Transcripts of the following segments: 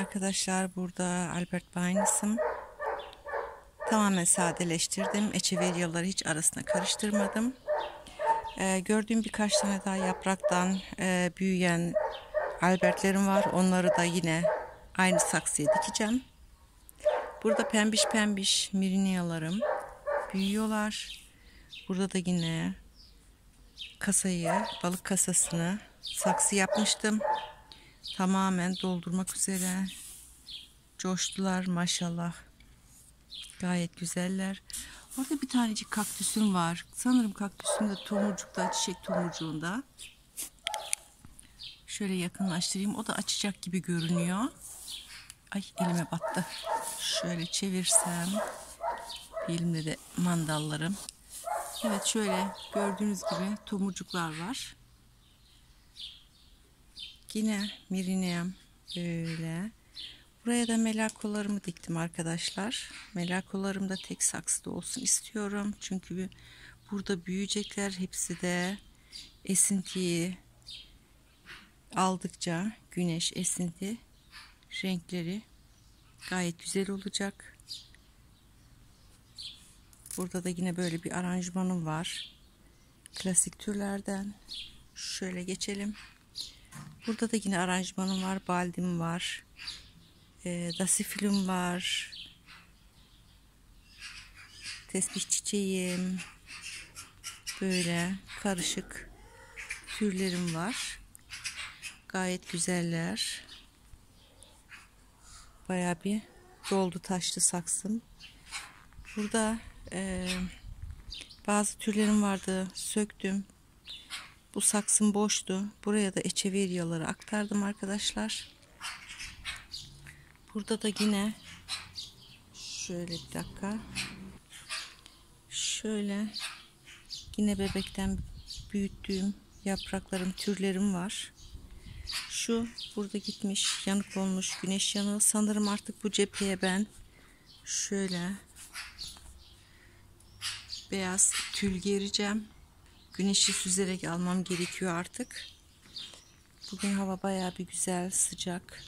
Arkadaşlar burada Albert Baines'ım. Tamamen sadeleştirdim. Echeveryaları hiç arasına karıştırmadım. Ee, gördüğüm birkaç tane daha yapraktan e, büyüyen Albertlerim var. Onları da yine aynı saksıya dikeceğim. Burada pembiş pembiş miriniyalarım büyüyorlar. Burada da yine kasayı, balık kasasını saksı yapmıştım. Tamamen doldurmak üzere. Coştular maşallah. Gayet güzeller. Orada bir tanecik kaktüsüm var. Sanırım kaktüsüm de tomurcukta, çiçek tomurcuğunda. Şöyle yakınlaştırayım. O da açacak gibi görünüyor. Ay elime battı. Şöyle çevirsem. Elimde de mandallarım. Evet şöyle gördüğünüz gibi tomurcuklar var. Yine miriniyem böyle. Buraya da melakolarımı diktim arkadaşlar. Melakolarım da tek saksıda olsun istiyorum. Çünkü burada büyüyecekler. Hepsi de esintiyi aldıkça güneş esinti renkleri gayet güzel olacak. Burada da yine böyle bir aranjmanım var. Klasik türlerden. Şöyle geçelim. Burada da yine aranjmanım var. Baldim var. E, dasifilum var. Tesbih çiçeğim. Böyle karışık türlerim var. Gayet güzeller. Baya bir doldu taştı saksım. Burada e, bazı türlerim vardı. Söktüm. Bu saksım boştu. Buraya da echeveryaları aktardım arkadaşlar. Burada da yine şöyle bir dakika. Şöyle yine bebekten büyüttüğüm yapraklarım, türlerim var. Şu burada gitmiş, yanık olmuş güneş yanığı. Sanırım artık bu cepheye ben şöyle beyaz tül gereceğim. Güneşi süzerek almam gerekiyor artık. Bugün hava baya bir güzel, sıcak.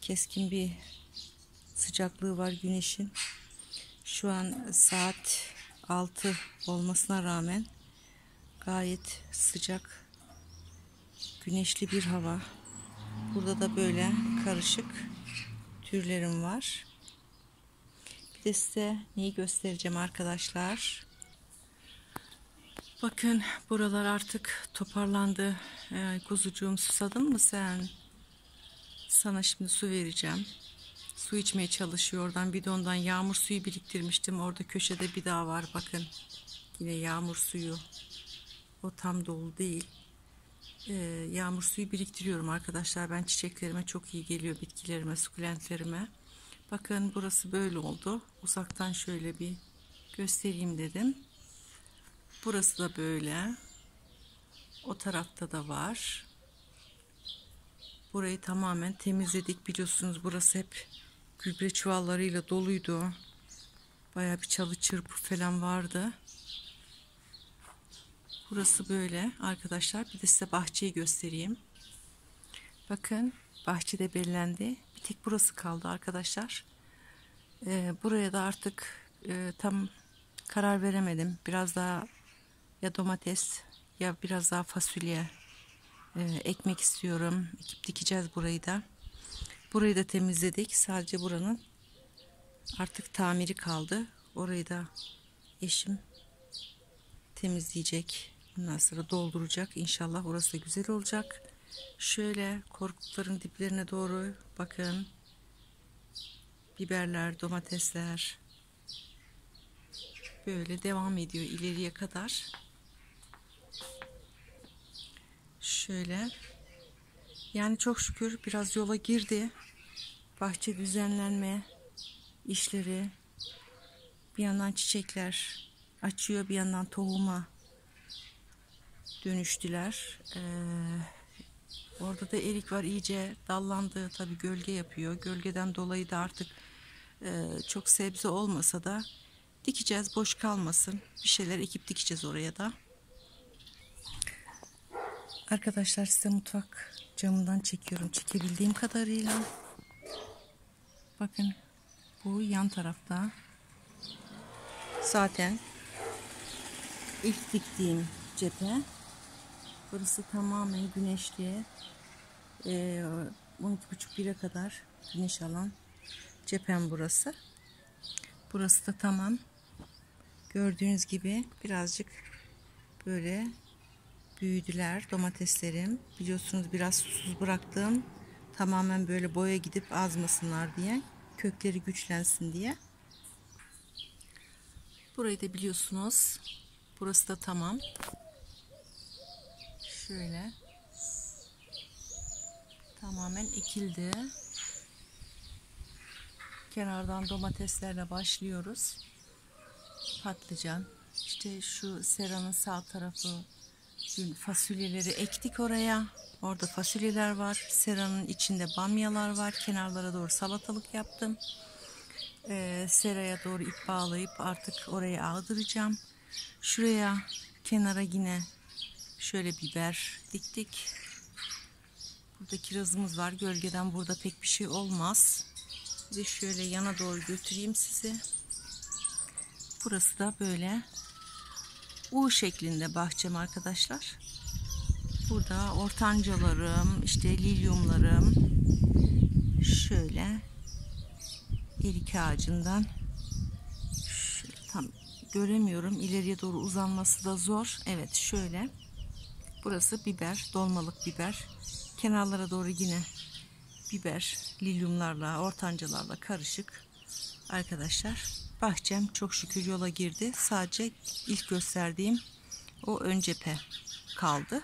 Keskin bir sıcaklığı var güneşin. Şu an saat 6 olmasına rağmen gayet sıcak, güneşli bir hava. Burada da böyle karışık türlerim var. Bir de size neyi göstereceğim arkadaşlar. Bakın buralar artık toparlandı. Ee, kuzucuğum susadın mı sen? Sana şimdi su vereceğim. Su içmeye çalışıyor oradan bidondan yağmur suyu biriktirmiştim. Orada köşede bir daha var bakın. Yine yağmur suyu. O tam dolu değil. Ee, yağmur suyu biriktiriyorum arkadaşlar. Ben çiçeklerime çok iyi geliyor. Bitkilerime, sukulentlerime. Bakın burası böyle oldu. Uzaktan şöyle bir göstereyim dedim. Burası da böyle. O tarafta da var. Burayı tamamen temizledik. Biliyorsunuz burası hep gübre çuvallarıyla doluydu. Baya bir çalı çırpı falan vardı. Burası böyle arkadaşlar. Bir de size bahçeyi göstereyim. Bakın bahçede bellendi. Bir tek burası kaldı arkadaşlar. Ee, buraya da artık e, tam karar veremedim. Biraz daha ya domates ya biraz daha fasulye e, ekmek istiyorum. Ekip dikeceğiz burayı da. Burayı da temizledik. Sadece buranın artık tamiri kaldı. Orayı da eşim temizleyecek. Bundan sonra dolduracak. İnşallah orası da güzel olacak. Şöyle korkutların diplerine doğru bakın. Biberler, domatesler böyle devam ediyor ileriye kadar. Şöyle. Yani çok şükür biraz yola girdi. Bahçe düzenlenme işleri. Bir yandan çiçekler açıyor, bir yandan tohuma dönüştüler. Ee, orada da erik var iyice dallandı. Tabii gölge yapıyor. Gölgeden dolayı da artık e, çok sebze olmasa da dikeceğiz. Boş kalmasın. Bir şeyler ekip dikeceğiz oraya da. Arkadaşlar size mutfak camından çekiyorum çekebildiğim kadarıyla. Bakın bu yan tarafta. Zaten ilk diktiğim cephe. Burası tamamen güneşli. Ee, 12.30-1'e kadar güneş alan cephem burası. Burası da tamam. Gördüğünüz gibi birazcık böyle büyüdüler domateslerim. Biliyorsunuz biraz susuz bıraktım. Tamamen böyle boya gidip azmasınlar diye. Kökleri güçlensin diye. Burayı da biliyorsunuz. Burası da tamam. Şöyle. Tamamen ekildi. Kenardan domateslerle başlıyoruz. Patlıcan. İşte şu seranın sağ tarafı Dün fasulyeleri ektik oraya. Orada fasulyeler var. Seranın içinde bamyalar var. Kenarlara doğru salatalık yaptım. Ee, seraya doğru ip bağlayıp artık oraya ağdıracağım. Şuraya kenara yine şöyle biber diktik. Burada kirazımız var. Gölgeden burada pek bir şey olmaz. Bir de şöyle yana doğru götüreyim sizi. Burası da böyle U şeklinde bahçem arkadaşlar. Burada ortancalarım, işte lilyumlarım şöyle erik ağacından şöyle tam göremiyorum. İleriye doğru uzanması da zor. Evet şöyle. Burası biber, dolmalık biber. Kenarlara doğru yine biber, lilyumlarla, ortancalarla karışık arkadaşlar. Bahçem çok şükür yola girdi. Sadece ilk gösterdiğim o ön cephe kaldı.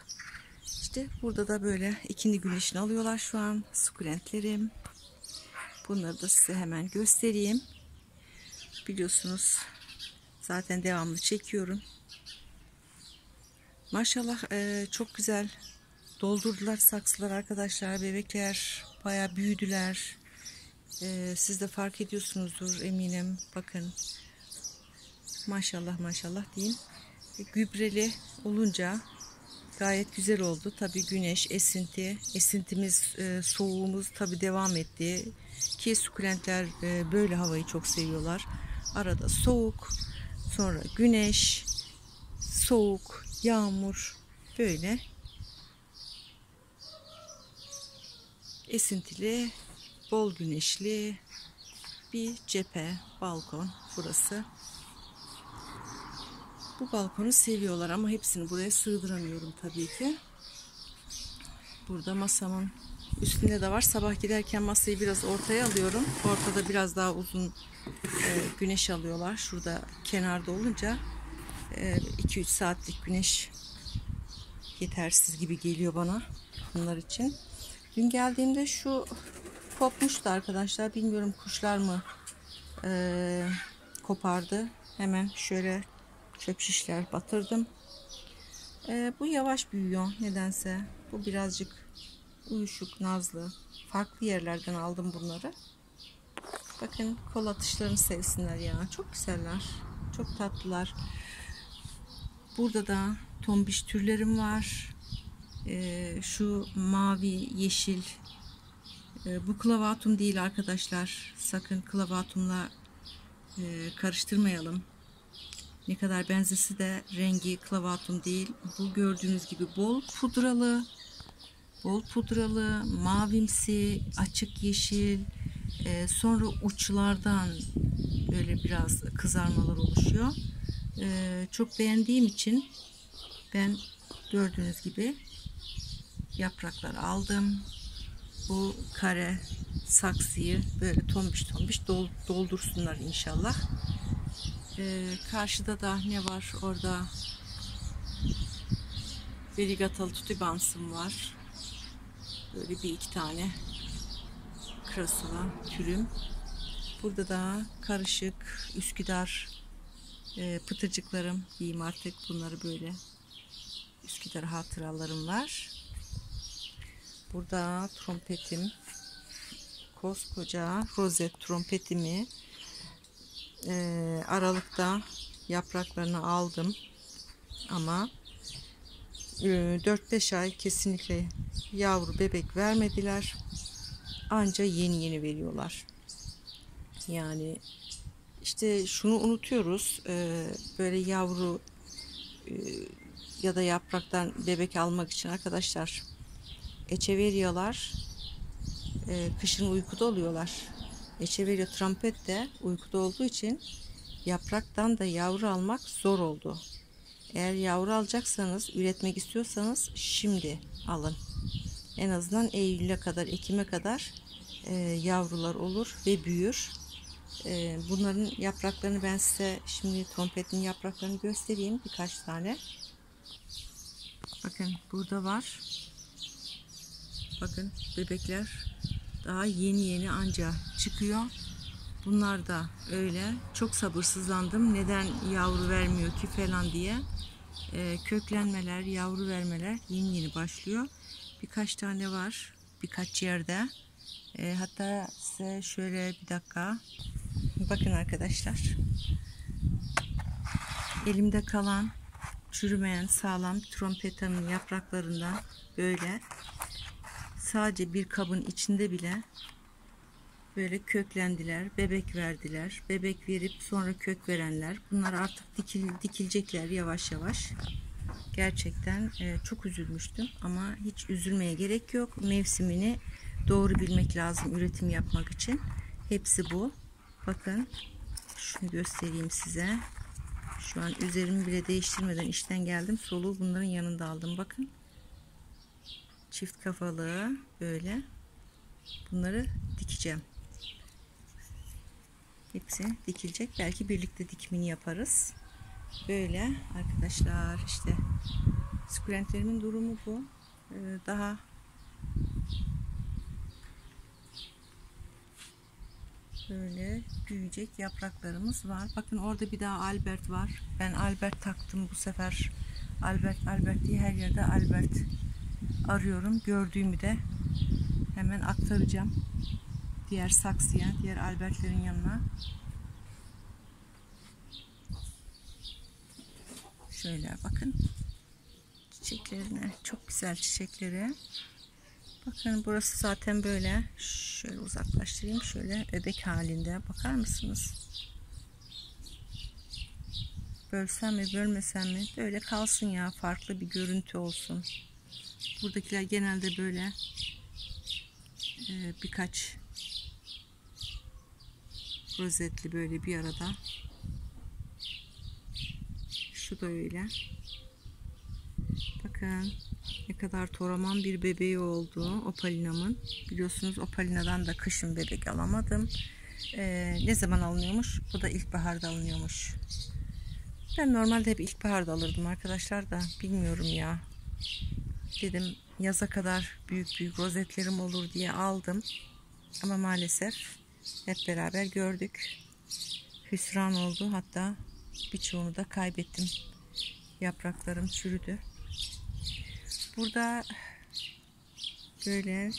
İşte burada da böyle ikindi güneşini alıyorlar şu an. Sukulentlerim. Bunları da size hemen göstereyim. Biliyorsunuz zaten devamlı çekiyorum. Maşallah e, çok güzel doldurdular saksılar arkadaşlar. Bebekler baya büyüdüler. Ee, siz de fark ediyorsunuzdur eminim. Bakın maşallah maşallah diyeyim. E, gübreli olunca gayet güzel oldu. Tabi güneş, esinti, esintimiz, e, soğuğumuz tabi devam etti. Ki sukulentler e, böyle havayı çok seviyorlar. Arada soğuk, sonra güneş, soğuk, yağmur böyle esintili bol güneşli bir cephe, balkon burası. Bu balkonu seviyorlar ama hepsini buraya sığdıramıyorum tabii ki. Burada masamın üstünde de var. Sabah giderken masayı biraz ortaya alıyorum. Ortada biraz daha uzun e, güneş alıyorlar. Şurada kenarda olunca 2-3 e, saatlik güneş yetersiz gibi geliyor bana bunlar için. Dün geldiğimde şu kopmuştu arkadaşlar. Bilmiyorum kuşlar mı e, kopardı. Hemen şöyle çöp şişler batırdım. E, bu yavaş büyüyor nedense. Bu birazcık uyuşuk, nazlı. Farklı yerlerden aldım bunları. Bakın kol atışlarını sevsinler ya. Çok güzeller. Çok tatlılar. Burada da tombiş türlerim var. Ee, şu mavi, yeşil e, bu klavatum değil arkadaşlar. Sakın klavatumla e, karıştırmayalım. Ne kadar benzesi de rengi klavatum değil. Bu gördüğünüz gibi bol pudralı, bol pudralı, mavimsi, açık yeşil, e, sonra uçlardan böyle biraz kızarmalar oluşuyor. E, çok beğendiğim için ben gördüğünüz gibi yaprakları aldım bu kare saksıyı böyle tombiş tombiş doldursunlar inşallah. Ee, karşıda da ne var orada verigatalı tutibansım var. Böyle bir iki tane krasula türüm. Burada da karışık Üsküdar e, pıtırcıklarım diyeyim artık bunları böyle Üsküdar hatıralarım var. Burada trompetim. Koskoca rozet trompetimi e, Aralık'ta yapraklarını aldım. Ama 4-5 ay kesinlikle yavru bebek vermediler. Anca yeni yeni veriyorlar. Yani işte şunu unutuyoruz. e, Böyle yavru e, ya da yapraktan bebek almak için arkadaşlar Echeverria'lar e, kışın uykuda oluyorlar. Echeverria trompet de uykuda olduğu için yapraktan da yavru almak zor oldu. Eğer yavru alacaksanız, üretmek istiyorsanız şimdi alın. En azından Eylül'e kadar, Ekim'e kadar e, yavrular olur ve büyür. E, bunların yapraklarını ben size şimdi trompetin yapraklarını göstereyim birkaç tane. Bakın burada var. Bakın bebekler daha yeni yeni anca çıkıyor. Bunlar da öyle. Çok sabırsızlandım. Neden yavru vermiyor ki falan diye. Ee, köklenmeler, yavru vermeler yeni yeni başlıyor. Birkaç tane var. Birkaç yerde. Ee, hatta size şöyle bir dakika. Bakın arkadaşlar. Elimde kalan çürümeyen sağlam trompetamın yapraklarından böyle sadece bir kabın içinde bile böyle köklendiler, bebek verdiler. Bebek verip sonra kök verenler. Bunlar artık dikil, dikilecekler yavaş yavaş. Gerçekten e, çok üzülmüştüm ama hiç üzülmeye gerek yok. Mevsimini doğru bilmek lazım üretim yapmak için. Hepsi bu. Bakın şunu göstereyim size. Şu an üzerimi bile değiştirmeden işten geldim. Soluğu bunların yanında aldım. Bakın. Çift kafalı böyle. Bunları dikeceğim. Hepsi dikilecek. Belki birlikte dikimini yaparız. Böyle arkadaşlar işte sukulentlerimin durumu bu. Ee, daha böyle büyüyecek yapraklarımız var. Bakın orada bir daha Albert var. Ben Albert taktım bu sefer. Albert Albert diye her yerde Albert arıyorum. Gördüğümü de hemen aktaracağım. Diğer saksıya, diğer Albertlerin yanına. Şöyle bakın. Çiçeklerine çok güzel çiçekleri. Bakın burası zaten böyle. Şöyle uzaklaştırayım. Şöyle öbek halinde. Bakar mısınız? Bölsem mi bölmesem mi? Böyle kalsın ya. Farklı bir görüntü olsun. Buradakiler genelde böyle e, birkaç rozetli böyle bir arada. Şu da öyle. Bakın ne kadar toraman bir bebeği oldu opalinamın. Biliyorsunuz opalinadan da kışın bebek alamadım. Ee, ne zaman alınıyormuş? Bu da ilkbaharda alınıyormuş. Ben normalde hep ilkbaharda alırdım arkadaşlar da bilmiyorum ya. Dedim yaza kadar büyük büyük rozetlerim olur diye aldım. Ama maalesef hep beraber gördük. Hüsran oldu. Hatta birçoğunu da kaybettim. Yapraklarım çürüdü. Burada böyle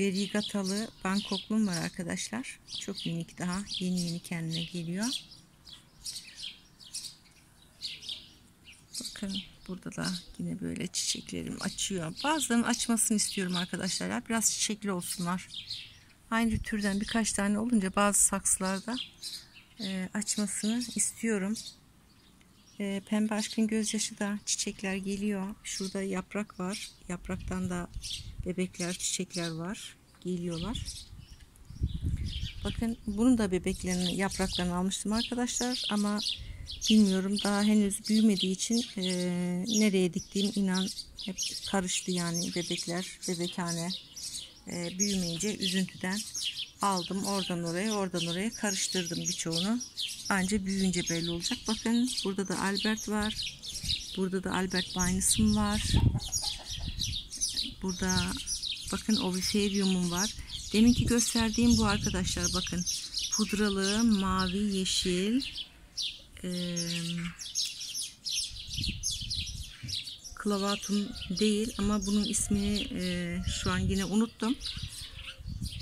verigatalı Bangkoklum var arkadaşlar. Çok minik daha. Yeni yeni kendine geliyor. Bakın burada da yine böyle çiçeklerim açıyor. Bazılarının açmasını istiyorum arkadaşlar. Ya. Biraz çiçekli olsunlar. Aynı türden birkaç tane olunca bazı saksılarda e, açmasını istiyorum. E, pembe aşkın gözyaşı da çiçekler geliyor. Şurada yaprak var. Yapraktan da bebekler, çiçekler var. Geliyorlar. Bakın bunun da bebeklerini, yapraklarını almıştım arkadaşlar. Ama bilmiyorum daha henüz büyümediği için e, nereye diktiğim inan hep karıştı yani bebekler, bebekhane e, büyümeyince üzüntüden aldım oradan oraya oradan oraya karıştırdım birçoğunu. Anca büyüyünce belli olacak. Bakın burada da Albert var burada da Albert Bainis'im var. Burada bakın Oviferium'um var. Deminki gösterdiğim bu arkadaşlar bakın. Pudralı mavi yeşil ee, Klavatum değil ama bunun ismini e, şu an yine unuttum.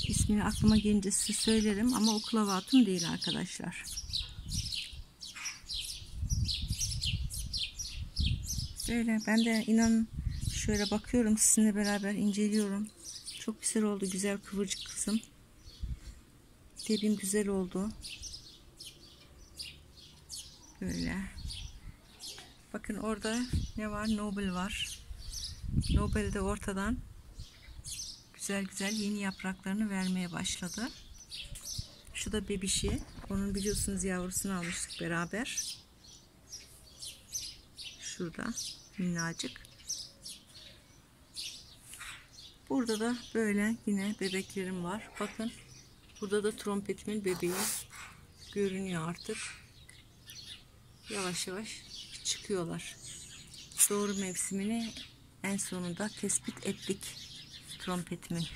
İsmini aklıma gelince size söylerim ama o klavatum değil arkadaşlar. Böyle ben de inan Şöyle bakıyorum sizinle beraber inceliyorum. Çok güzel oldu. Güzel kıvırcık kızım. Debim güzel oldu. Böyle. Bakın orada ne var? Nobel var. Nobel de ortadan güzel güzel yeni yapraklarını vermeye başladı. Şu da bebişi. Onun biliyorsunuz yavrusunu almıştık beraber. Şurada minnacık. Burada da böyle yine bebeklerim var. Bakın burada da trompetimin bebeği görünüyor artık. Yavaş yavaş çıkıyorlar. Doğru mevsimini en sonunda tespit ettik trompetimin.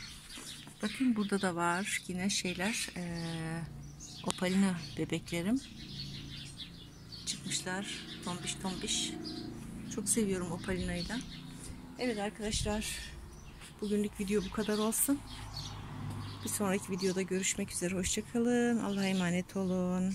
Bakın burada da var yine şeyler ee, opalina bebeklerim. Çıkmışlar tombiş tombiş. Çok seviyorum opalinayı da. Evet arkadaşlar bugünlük video bu kadar olsun. Bir sonraki videoda görüşmek üzere hoşçakalın Allah'a emanet olun